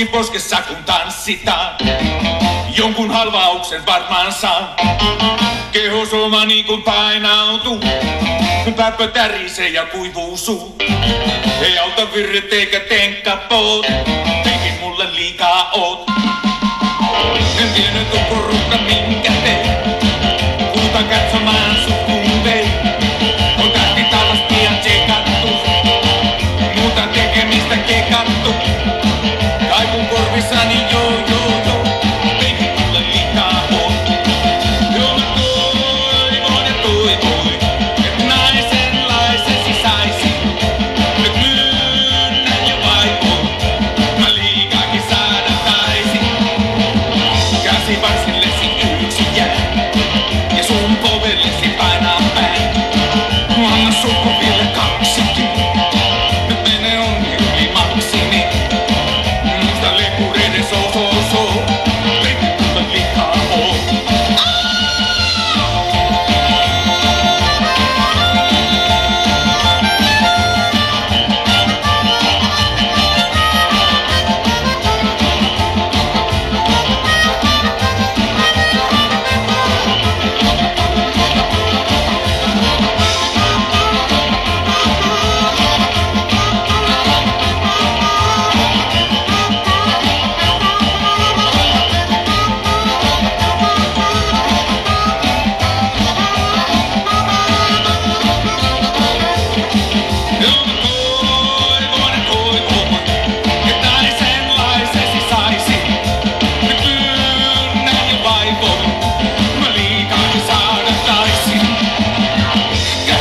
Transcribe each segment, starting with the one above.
Joskin poskessa kun tanssitaan, jonkun halvauksen varmaan saan. Keho oma niin kuin painautuu, kun tärisee ja kuivuu suu. Ei auta virret eikä tenkkapoot, eikin mulle liikaa oot. every sunny your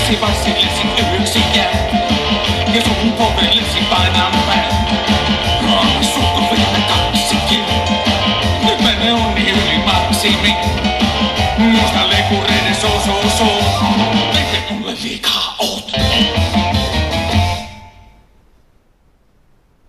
Sippar sill i sin ölsicke Med solen på bølgen sippar han